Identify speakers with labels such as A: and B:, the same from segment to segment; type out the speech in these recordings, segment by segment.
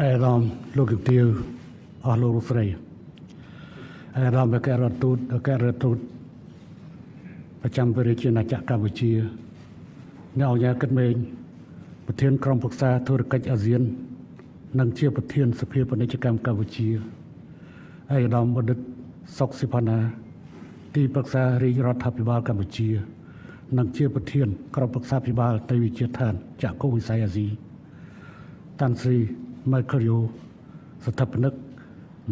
A: អេរ៉មលោកជំទាវអស់លោកលោកស្រីអេរ៉មអគ្គរដ្ឋទូតអគ្គរដ្ឋទូតប្រចាំព្រះរាជាណាចក្រកម្ពុជាអ្នកអង្គការគិតមេងប្រធានក្រុមប្រឹក្សាធុរកិច្ចអាស៊ាន និងជាប្រធានសភាពាណិជ្ជកម្មកម្ពុជាអេរ៉មបណ្ឌិតសុកសិផាណាទីប្រឹក្សារាជរដ្ឋាភិបាលកម្ពុជា និងជាប្រធានក្រុមប្រឹក្សាភិបាលទៅវិជាឋានចក្រវិស័យអាស៊ីតាន់ស្រី Michael ស្ថាបនិក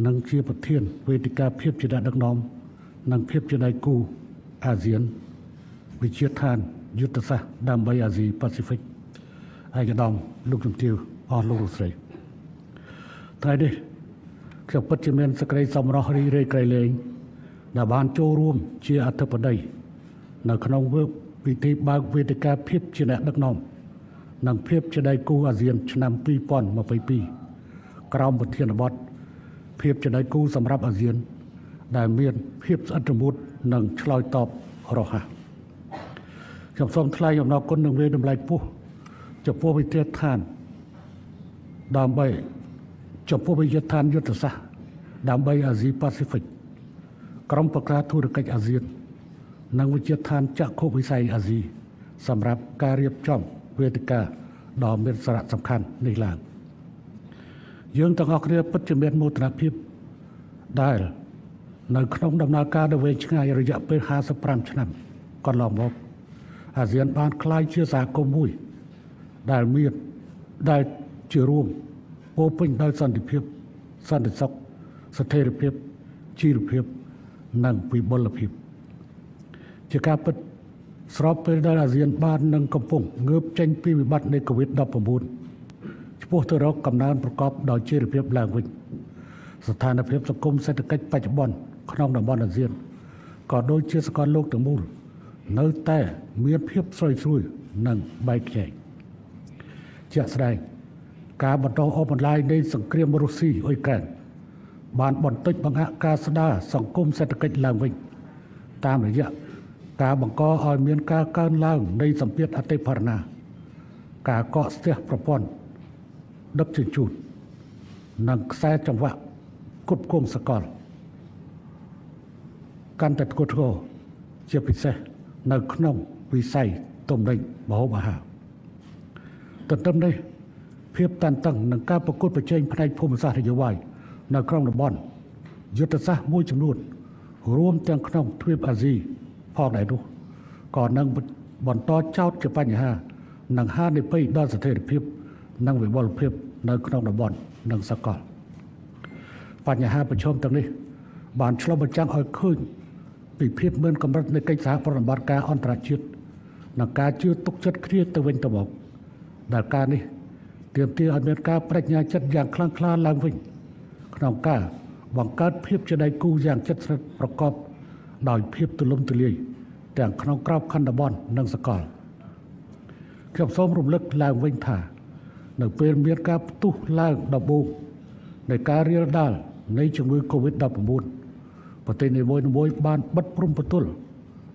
A: និងជាប្រធានវេទិកាភាពជាអ្នកដឹកនាំនិងភាពជាដៃគូអាស៊ានវិជាឋានយុទ្ធសាស្ត្រដើម្បីអាស៊ីប៉ាស៊ីហ្វិកឯកឧត្តមលោកជំទាវអស់លោកលោកស្រីថ្ងៃនេះខ្ញុំពិតជាមានសេចក្តីសម្រោះរីករាយក្រៃលែងដែលបានចូលរួមជាអធិបតីនៅក្នុងពិធីបើកវេទិកាភាពជាអ្នកដឹកនាំ និងភាពជាដៃគូអាស៊ានឆ្នាំ2022ក្រោមប្រធានបទភាពជាដៃគូសម្រាប់អាស៊ាន ដែលមានភាពស្អិតរមួតនិងឆ្លើយតបរហ័សខ្ញុំសូមថ្លែងអំណរគុណនិងវេតម្លៃពុះចំពោះវិទ្យាឋានដើម្បីចំពោះវិទ្យាឋានយុទ្ធសាស្ត្រដើម្បីអាស៊ីប៉ាស៊ីហ្វិកក្រុមប្រកាសធុរកិច្ចអាស៊ាន និងវិទ្យាឋានចក្ខុវិស័យអាស៊ីសម្រាប់ការរៀបចំ វេទិកាដ៏មានសារៈសំខាន់នេះឡើងយើងទាំងអស់គ្នាពិតជាមានមោទនភាពដែលនៅក្នុងដំណើរការដ៏វែងឆ្ងាយរយៈពេល55ឆ្នាំកន្លងមកអាស៊ានបានក្លាយជាសហគមន៍មួយ ដែលមានដែលជារួមពោពេញដោយសន្តិភាពសន្តិសុខស្ថិរភាពជីវភាពនិងវិបុលភាព ជាការពិត ស្របពេលដែលអាស៊ានបាននឹងកំពុងងើបចេញពីវិបត្តិនៃ COVID-19 ឆ្ពោះទៅរកកំណើនប្រកបដោយចីរភាពឡើងវិញស្ថានភាពសង្គមសេដ្ឋកិច្ចបច្ចុប្បន្នក្នុងតំបន់អាស៊ានក៏ដូចជាសកលលោកទាំងមូលនៅតែមានភាពស្រួយស្រួយនិងបែកខ្ញែកជាក់ស្ដែងការបន្តអូសបន្លាយនៃសង្គ្រាមរុស្ស៊ីអ៊ុយក្រែនបានបន្តិចបង្ហាក់ការស្ដារសង្គមសេដ្ឋកិច្ចឡើងវិញតាមរយៈ ការបង្កឲ្យមានការកើនឡើងនៃសម្ពាធអតិផរណា ការកកស្ទះប្រព័ន្ធដឹកជញ្ជូននិងខ្សែចង្វាក់គ្រប់គ្រងសកលកាន់តែធ្ងន់ធ្ងរជាពិសេសនៅក្នុងវិស័យទំនិញម្ហូបអាហារទន្ទឹមនេះភាពតានតឹងនិងការប្រកួតប្រជែងផ្នែកភូមិសាស្ត្រនយោបាយនៅក្នុងតំបន់យុទ្ធសាស្ត្រមួយចំនួនរួមទាំងក្នុងទ្វីបអាស៊ី ផងដែរនោះក៏នឹងបន្តចោតជាបញ្ហានិងហានិភ័យដល់ស្ថិរភាព និងវិបុលភាព នៅក្នុងតំបន់និងសកលបញ្ហាប្រឈមទាំងនេះ បានឆ្លុះបញ្ចាំងឲ្យឃើញពីភាពមានកម្រិតនៃកិច្ចសហប្រតិបត្តិការអន្តរជាតិនិងការជឿទុកចិត្តគ្នាទៅវិញទៅមកដែលការនេះទាមទារឲ្យមានការបញ្ញាចិត្តយ៉ាងខ្លាំងក្លាឡើងវិញក្នុងការបង្កើតភាពជាដៃគូយ៉ាងជិតស្និទ្ធប្រកបដោយ ភាពទូលំទូលាយទាំងក្នុងក្របខ័ណ្ឌតំបន់និងសកលខ្ញុំសូមរំលឹកឡើងវិញថា នៅពេលមានការផ្ទុះឡើងដំបូងនៃការរាលដាលនៃជំងឺ Covid-19 ប្រទេសនីមួយៗបានបិទព្រំប្រទល់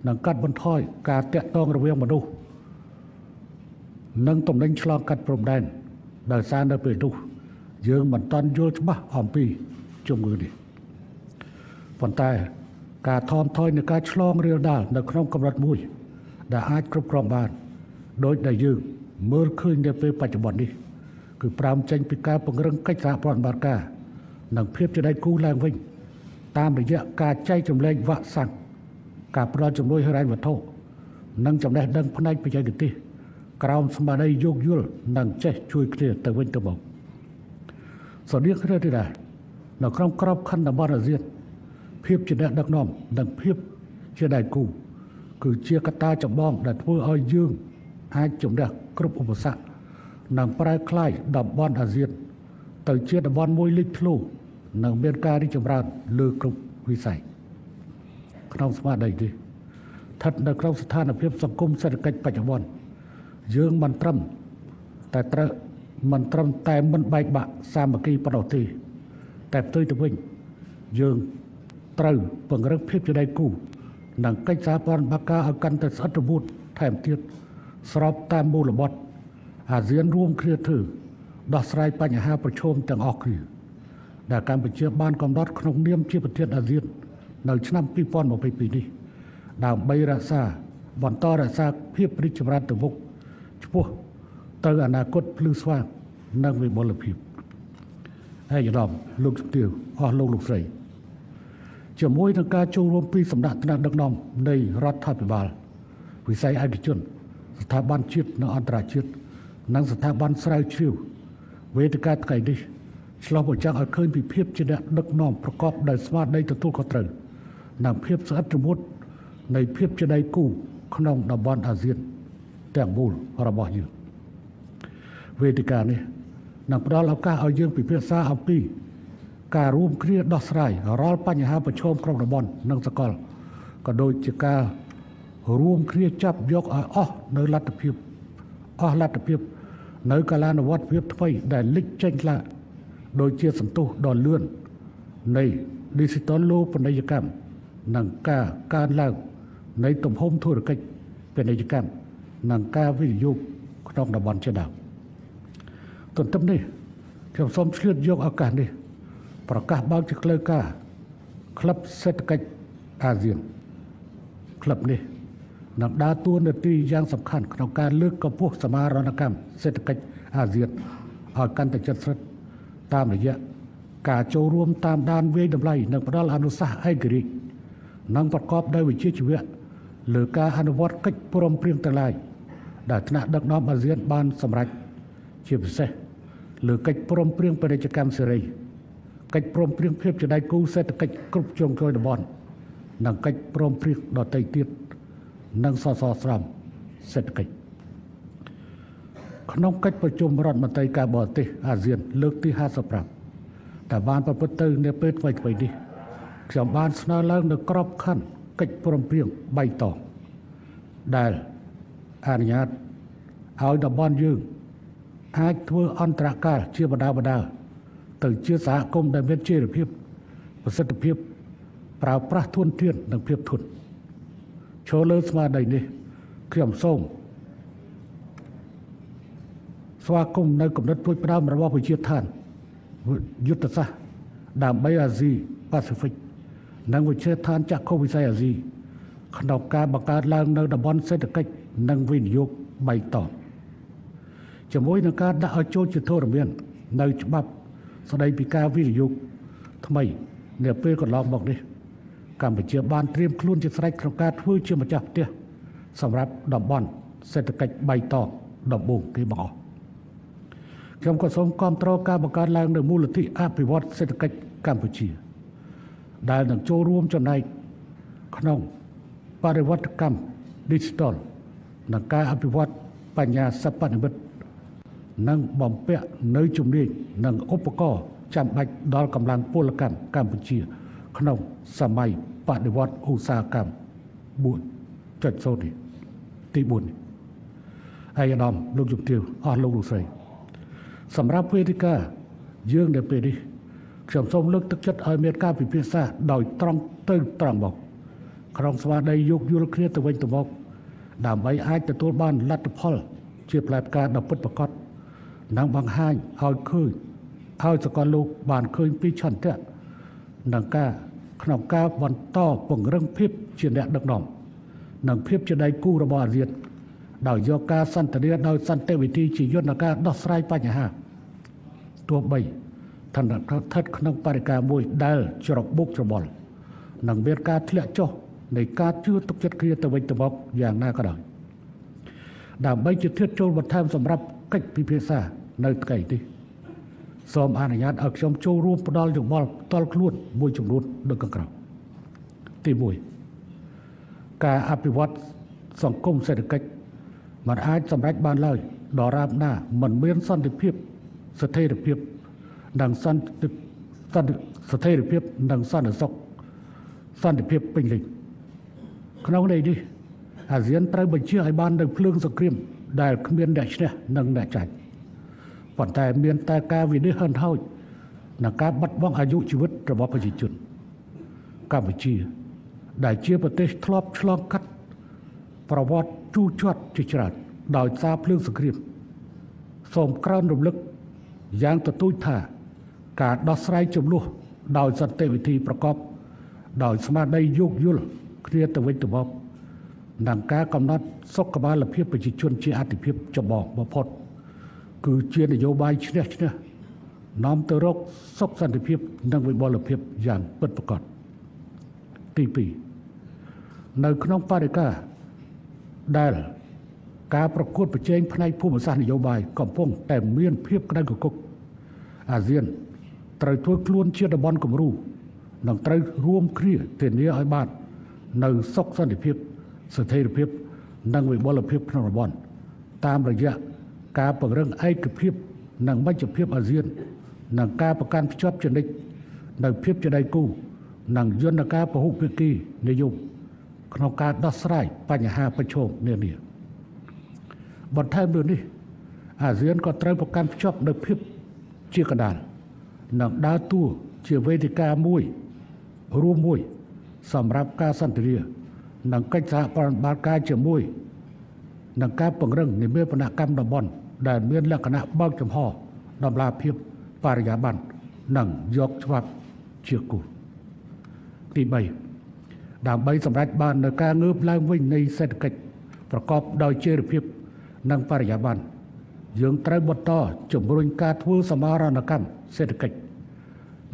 A: និងកាត់បន្ថយការតាក់ទងរវាងមនុស្សនិងទំនិញឆ្លងកាត់ព្រំដែនដោយសារនៅពេលនោះយើងមិនតាន់យល់ច្បាស់អំពីជំងឺនេះប៉ុន្តែ ការថមថយនៃការឆ្លងរាលដាលនៅក្នុងកម្រិតមួយ ដែលអាចគ្រប់គ្រងបានដោយដែលយើងមើលឃើញនៅពេលបច្ចុប្បន្ននេះ គឺប្រាំចេញពីការពង្រឹងកិច្ចសហប្រតិបត្តិការនិងភាពជាដៃគូឡើងវិញ តាមរយៈការចែកចម្លែកវ៉ាក់សាំងការផ្តល់ជំនួយហិរញ្ញវត្ថុនិងចំណេះដឹងផ្នែកបច្ចេកទេសក្រោមស្មារតីយោគយល់និងចេះជួយគ្នាទៅវិញទៅមកស្រដៀងគ្នាទេដែរនៅក្នុងក្របខ័ណ្ឌតំបន់អាស៊ាន ភាពជាអ្នកដឹកនាំនិងភាពជាដៃគូគឺជាកត្តាចម្បងដែលធ្វើឲ្យយើងអាចជំនះគ្រប់ឧបសគ្គនិងប្រែក្លាយតំបន់អាស៊ានទៅជាតំបន់មួយលេចធ្លោនិងមានការរីកចម្រើនលើគ្រប់វិស័យក្នុងស្មារតីនេះស្ថិតនៅក្នុងស្ថានភាពសង្គមសេដ្ឋកិច្ចបច្ចុប្បន្នយើងមិនត្រឹមតែត្រូវមិនត្រឹមតែមិនបែកបាក់សាមគ្គីប៉ុណ្ណោះទេតែផ្ទុយទៅវិញយើង ត្រូវពង្រឹងភាពជាដៃគូនិងកិច្ចសហប្រតិបត្តិការឲ្យកាន់តែស្អិតរមួតថែមទៀតស្របតាមមូលបត់អាស៊ានរួមគ្នាធ្វើដោះស្រាយបញ្ហាប្រឈមទាំងអស់គ្នាដែលកម្ពុជាបានកំណត់ក្នុងនាមជាប្រធានអាស៊ាននៅឆ្នាំ2022នេះដើម្បីរក្សាបន្តរក្សាភាពរីកចម្រើនទៅមុខឆ្ពោះទៅអនាគតភ្លឺស្វាងនិងវិបុលភាពហើយយល់លោកជំទាវអស់លោកលោកស្រី ជាមួយនឹងការចូលរួមពីសំណាក់ថ្នាក់ដឹកនាំនៃរដ្ឋាភិបាលវិស័យឯកជន ស្ថាប័នជាតិនិងអន្តរជាតិនិងស្ថាប័នស្រាវជ្រាវវេទិកាថ្ងៃនេះឆ្លោះបញ្ចាំងឲ្យឃើញពីភាពជាអ្នកដឹកនាំប្រកបដោយស្មារតីទទួលខុសត្រូវនិងភាពស្អិតរមួតនៃភាពជាដៃគូក្នុងតំបន់អាស៊ានទាំងមូលរបស់យើងវេទិកានេះនឹងផ្ដល់ឱកាសឲ្យយើងពិភាក្សាអំពី ការរួមគ្នាដោះស្រាយរាល់បញ្ហាប្រឈមក្នុងតំបន់និងសកលក៏ដូចជាការរួមគ្នាចាប់យកឲ្យអស់នៅលទ្ធភាពអស់លទ្ធភាព នៅកាលានុវត្តភាពថ្មីដែលលេចចេញខ្លះដូចជាសន្ទុះដ៏លឿននៃ Digital លោបនីយកម្មនិងការកើនឡើងនៃទំហំធុរកិច្ចពាណិជ្ជកម្មនិងការវិនិយោគក្នុងតំបន់ជាដើមទន្ទឹមនេះខ្ញុំសូមឆ្លៀតយកឱកាសនេះ ប្រកាសបើកជាផ្លូវការក្លឹបសេដ្ឋកិច្ចអាស៊ានក្លឹបនេះនឹងដើរតួនាទីយ៉ាងសំខាន់ក្នុងការលើកកម្ពស់សមារណកម្មសេដ្ឋកិច្ចអាស៊ានឲ្យកាន់តែជិតស្និទ្ធតាមរយៈការចូលរួមតាមដានវាយតម្លៃនិងផ្ដល់អនុសាសន៍ឯករាជ្យនិងប្រកបដោយវិជ្ជាជីវៈលើការអនុវត្តកិច្ចព្រមព្រៀងទាំងឡាយដែលថ្នាក់ដឹកនាំអាស៊ានបានសម្រេចជាពិសេសលើកិច្ចព្រមព្រៀងពាណិជ្ជកម្មសេរី កិច្ចព្រមព្រៀងភាពជាដៃគូសេដ្ឋកិច្ចគ្រប់ជ្រុងជ្រោយតំបន់និងកិច្ចព្រមព្រៀងដទៃទៀតនិងសសរស្តម្ភសេដ្ឋកិច្ចក្នុងកិច្ចប្រជុំរដ្ឋមន្ត្រីការបរទេសអាស៊ានលើកទី55ដែលបានប្រព្រឹត្តទៅនាពេលថ្មីៗនេះខ្ញុំបានស្នើឡើងនៅក្របខ័ណ្ឌកិច្ចព្រមព្រៀងបៃតងដែលអនុញ្ញាតឲ្យតំបន់យើងអាចធ្វើអន្តរកាលជាបដាបដា ទៅជាសហគមន៍ដែលមានជារភាពប្រសិទ្ធភាពប្រើប្រាស់ធនធាននិងភាពធន់ចូលលើស្មារតីនេះខ្ញុំសូមស្វាគមន៍នៅកំណត់ពួយផ្ដើមរបស់ប្រជាឋានយុទ្ធសាស្ត្រដើម្បីអាស៊ីប៉ាស៊ីហ្វិកនិងវិជាឋានចក្ខុវិស័យអាស៊ីក្នុងការបង្កើតឡើងនៅតំបន់សេដ្ឋកិច្ចនិងវិនិយោគបៃតងជាមួយនឹងការដាក់ឲ្យចូលជាធរមាននៅច្បាប់ ស្តីពីការវិនិយោគថ្មីនាពេលកន្លងមកនេះកម្ពុជាបានត្រៀមខ្លួនជាស្រេចក្នុងការធ្វើជាម្ចាស់ផ្ទះសម្រាប់តំបន់សេដ្ឋកិច្ចបៃតងដំបូងគេបងអស់ខ្ញុំក៏សូមគាំទ្រការបង្កើតឡើងនូវមូលនិធិអភិវឌ្ឍសេដ្ឋកិច្ចកម្ពុជា ដែលនឹងចូលរួមចំណែកក្នុងបរិវត្តកម្ម Digital និងការអភិវឌ្ឍបញ្ញាសិប្បនិម្មិត និងបំពាក់នៅជំនាញនិងឧបករណ៍ចាំបាច់ដល់កម្លាំងពលកម្មកម្ពុជា ក្នុងសម័យបដិវត្តឧស្សាហកម្ម4.0នេះទី4ហើយអាដាមលោកជំទាវអស់លោកលោកស្រីសម្រាប់វេទិកាយើងនៅពេលនេះខ្ញុំសូមលើកទឹកចិត្តឲ្យមានការពិភាក្សាដោយត្រង់ទៅត្រង់មកក្នុងស្មារតីយោគយល់គ្នាទៅវិញទៅមកដើម្បីអាចទទួលបានលទ្ធផល ជាផ្លែផ្កាដ៏ពិតប្រាកដ និងបង្ហាញឲ្យឃើញឲ្យសកលលោកបានឃើញពីឆន្ទៈនិងការក្នុងការបន្តពង្រឹងភាពជាអ្នកដឹកនាំនិងភាពជាដៃគូរបស់អាស៊ានដោយយកការសន្ទនាដោយសន្តិវិធីជាយន្តការដោះស្រាយបញ្ហាទោះបីឋានៈស្ថិតក្នុងបរិការមួយដែលច្របូកច្របល់និងមានការធ្លាក់ចុះនៃការជឿទុកចិត្តគ្នាទៅវិញទៅមកយ៉ាងណាក៏ដោយដើម្បីជាធៀបចូលបន្ថែមសម្រាប់ កិច្ចពិភាក្សានៅថ្ងៃនេះសូមអនុញ្ញាតឲ្យខ្ញុំចូលរួមផ្ដល់យោបល់ផ្ទាល់ខ្លួនមួយចំនួនដូចខាងក្រោមទី1ការអភិវឌ្ឍសង្គមសេដ្ឋកិច្ចមិនអាចសម្រេចបានឡើយដរាបណាមិនមានសន្តិភាពស្ថិរភាពនិងសន្តិស្ថិរភាពនិងសន្តិសុខសន្តិភាពពេញលេញក្នុងន័យនេះអាស៊ានត្រូវបញ្ជាឲ្យបាននៅភ្លើងសង្គ្រាម ដែលគ្មានអ្នកឈ្នះនិងអ្នកចាញ់ប៉ុន្តែមានតែការវិនិច្ឆ័យហិនហោចនិងការបាត់បង់អាយុជីវិតរបស់ប្រជាជនកម្ពុជា ដែលជាប្រទេសធ្លាប់ឆ្លងកាត់ប្រវត្តិជូរជាត់ជាច្រើនដោយសារភ្លើងសង្គ្រាមសូមក្រើនរំលឹកយ៉ាងទទូចថា ការដោះស្រាយចំនួនដោយសន្តិវិធីប្រកបដោយស្មារតីយោគយល់គ្នាទៅវិញទៅមក និងការកំណត់សុខភាពភាពប្រជាជនជាអតិភិបចម្បងបំផុត គឺជានយោបាយឈ្នះឈ្នះនាំទៅរកសុខសន្តិភាពនិងវិបុលភាពយ៉ាងពិតប្រាកដទី2នៅក្នុងបរិការដែលការប្រកួតប្រជែងផ្នែកភូមិសាស្ត្រនយោបាយកំពុងតែមានភាពក្តៅគគុកអាស៊ានត្រូវធ្វើខ្លួនជាតំបន់គំរូនិងត្រូវរួមគ្នាធានាឲ្យបាននៅសុខសន្តិភាព ស្ថិរភាព និងវិបុលភាពក្នុងតំបន់តាមរយៈការពង្រឹងឯកភាព និងមជ្ឈភាពអាស៊ាន និងការប្រកាន់ភ្ជាប់ជានិច្ចនៅភាពជាដៃគូនិងយន្តការពហុភាគីនិយមក្នុងការដោះស្រាយបញ្ហាប្រឈមនានាបន្ថែមលើនេះអាស៊ានក៏ត្រូវប្រកាន់ភ្ជាប់នៅភាពជាកណ្ដាលនិងដើរតួជាវេទិកាមួយរួមមួយសម្រាប់ការសន្ទនា និងកិច្ចសហប្រតិបត្តិការជាមួយនិងការពង្រឹងនិមិត្តនកម្មតំបន់ដែលមានលក្ខណៈបើកចំហដំណាភាពបរិយាបន្ននិងយកច្បាប់ជាគូទី3ដើម្បីសម្រេចបាននូវការងើបឡើងវិញនៃសេដ្ឋកិច្ចប្រកបដោយចីរភាពនិងបរិយាបន្នយើងត្រូវបន្តជំរុញការធ្វើសមារណកម្មសេដ្ឋកិច្ច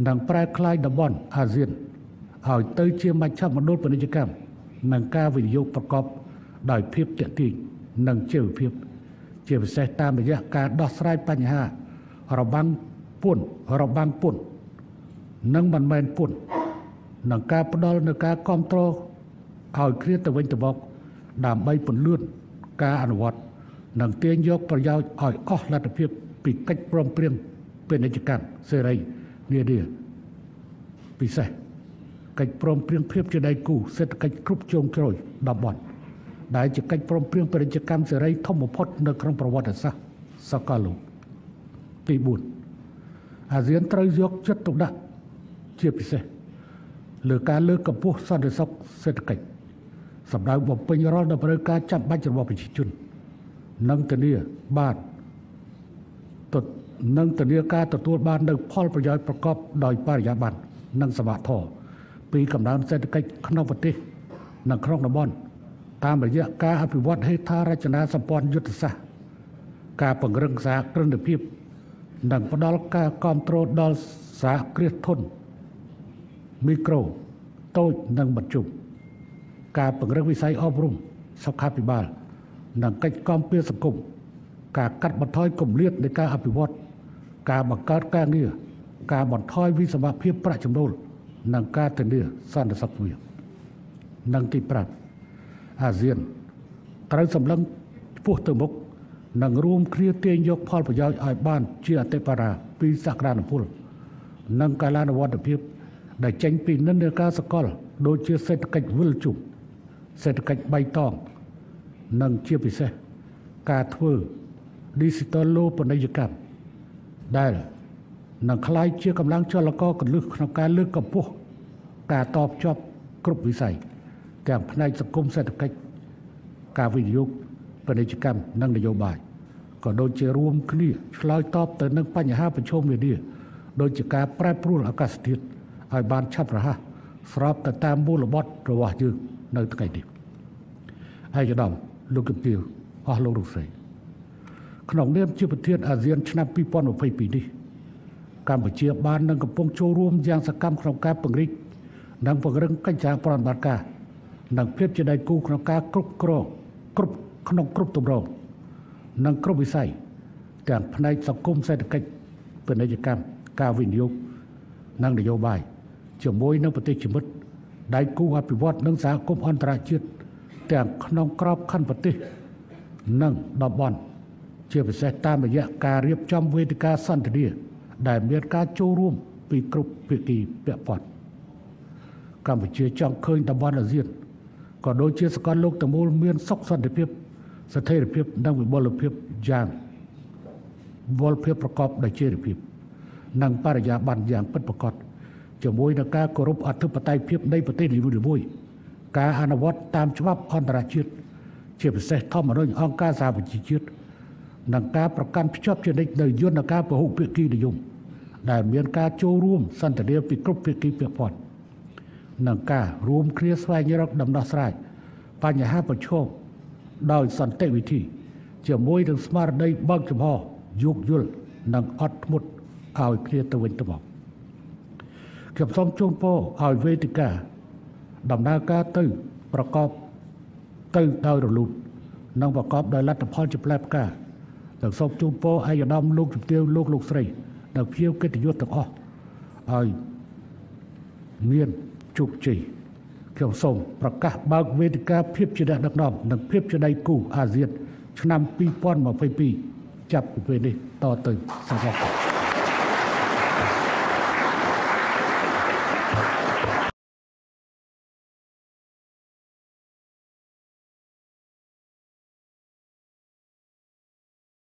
A: និងប្រែក្លាយតំបន់អាស៊ានឲ្យទៅជាមជ្ឈមណ្ឌលពាណិជ្ជកម្ម និងការវិនិយោគប្រកបដោយភាពទាក់ទាញនិងជីវភាព ជាពិសេសតាមរយៈការដោះស្រាយបញ្ហា របាំងពុនរបាំងពុននិងមិនមែនពុននិងការផ្ដល់នូវការគ្រប់គ្រងឲ្យគ្រាទៅវិញទៅមកដើម្បីពន្លឿនការអនុវត្តនិងទាញយកប្រយោជន៍ឲ្យអស់លទ្ធភាពពីកិច្ចព្រមព្រៀងពាណិជ្ជកម្មសេរីនានាពិសេស កិច្ចព្រមព្រៀងភាពជាដៃគូសេដ្ឋកិច្ចគ្រប់ជ្រុងជ្រោយតំបន់ដែលជាកិច្ចព្រមព្រៀងពាណិជ្ជកម្មសេរីធំបំផុតនៅក្នុងប្រវត្តិសាស្ត្រសកលលោកទី4អាស៊ានត្រូវយកចិត្តទុកដាក់ជាពិសេសលើការលើកកម្ពស់សន្តិសុខសេដ្ឋកិច្ចសម្ដៅបំពេញរាល់តម្រូវការចាំបាច់របស់ប្រជាជននិងធានាបានទនឹងធានាការទទួលបាននូវផលប្រយោជន៍ប្រកបដោយបរិយាបន្ននិងសមាធិពី កម្ដៅសេដ្ឋកិច្ចក្នុងប្រទេសនិងក្នុងតំបន់តាមរយៈការអភិវឌ្ឍហេដ្ឋារចនាសម្ព័ន្ធយុទ្ធសាស្ត្រការពង្រឹងសហគ្រិនភាព និងផ្ដល់ការគ្រប់គ្រងដល់សហគ្រាសធុនមីក្រូតូចនិងមធ្យមការពង្រឹងវិស័យអប់រំសុខាភិបាល និងកិច្ចគាំពារសង្គមការកាត់បន្ថយគម្លាតនៃការអភិវឌ្ឍការបង្កើតការងារការបន្ថយវិសមភាពប្រាក់ចំណូល និងការធានាសន្តិសុខវានិងទី5អាស៊ានត្រូវសម្លឹងឆ្ពោះទៅមុខនិងរួមគ្នាទាញយកផលប្រយោជន៍ឲ្យបានជាអតិបរាពីសក្តានុពលនិងកាលានុវត្តភាពដែលចេញពីនិន្នាការសកល ដូចជាសេដ្ឋកិច្ចវិលជុំសេដ្ឋកិច្ចបៃតងនិងជាពិសេសការធ្វើ digital លោបនីយកម្មដែល នឹងក្លាយជាកម្លាំងចលករកលឹះក្នុងការលើកកម្ពស់ការតបជាប់គ្រប់វិស័យទាំងផ្នែកសង្គមសេដ្ឋកិច្ចការវិនិយោគពាណិជ្ជកម្មនិងនយោបាយក៏ដូចជារួមគ្នាឆ្លើយតបទៅនឹងបញ្ហាប្រឈមនានាដូចជាការប្រែប្រួលអាកាសធាតុឲ្យបានឆាប់រហ័សស្របទៅតាមមូលបត់របស់យើងនៅថ្ងៃនេះឯកឧត្តមលោកកពីអស់លោករុស្ស៊ីក្នុងនាមជាប្រធានអាស៊ានឆ្នាំ2022នេះ កម្ពុជាបាននឹងកំពុងចូលរួមយ៉ាងសកម្មក្នុងការពង្រីកនិងពង្រឹងកិច្ចសហប្រតិបត្តិការនិងភាពជាដៃគូក្នុងការគ្រប់គ្រងគ្រប់ក្នុងគ្រប់ទម្រង់និងគ្រប់វិស័យទាំងផ្នែកសង្គមសេដ្ឋកិច្ចពាណិជ្ជកម្មការវិនិយោគនិងនយោបាយជាមួយនឹងប្រទេសជាមិត្តដៃគូអភិវឌ្ឍនិងសហគមន៍អន្តរជាតិទាំងក្នុងក្របខ័ណ្ឌប្រទេសនិងតំបន់ជាពិសេសតាមរយៈការរៀបចំវេទិកាសន្ទនា ដែលមានការចូលរួមពីគ្រប់ភាគីពាក់ព័ន្ធកម្ពុជាចង់ឃើញតំបន់អាស៊ានក៏ដូចជាសកលលោកទាំងមូលមានសុខសន្តិភាពស្ថិរភាពនិងវិបុលភាពយ៉ាងវិបុលភាពប្រកបដោយចីរភាពនិងបរិយាបន្នយ៉ាងពិតប្រាកដជាមួយនឹងការគោរពអធិបតេយ្យភាពនៃប្រទេសនីមួយៗការអនុវត្តតាមច្បាប់អន្តរជាតិជាពិសេសធម្មនុញ្ញអង្គការសហប្រជាជាតិនិងការប្រកាន់ភ្ជាប់ជានិច្ចនៅយន្តការពហុភាគីនិយម ដែលមានការចូលរួមសន្ទនាពីគ្រប់ភាគីពាក់ព័ន្ធនិងការរួមគ្នាស្វែងរកដំណោះស្រាយបញ្ហាប្រឈមដោយសន្តិវិធី ជាមួយនឹងស្មារតីបើកចំហយោគយល់និងអត់ធ្មត់ឲ្យគ្នាទៅវិញទៅមកខ្ញុំសូមជូនពរឲ្យវេទិកាដំណើរការទៅប្រកបទៅដោយរលូននិងប្រកបដោយលទ្ធផលជាផ្លែផ្កានិងសូមជូនពរឯកឧត្តមលោកជំទាវលោកលោកស្រី និងភ្ញៀវកិត្តិយសទាំងអស់ឲ្យមានជោគជ័យខ្ញុំសូមប្រកាសបើកវេទិកាភាពជាអ្នកដឹកនាំនិងភាពជាដៃគូអាស៊ានឆ្នាំ2022ចាប់ពីពេលនេះតទៅសម្រាប់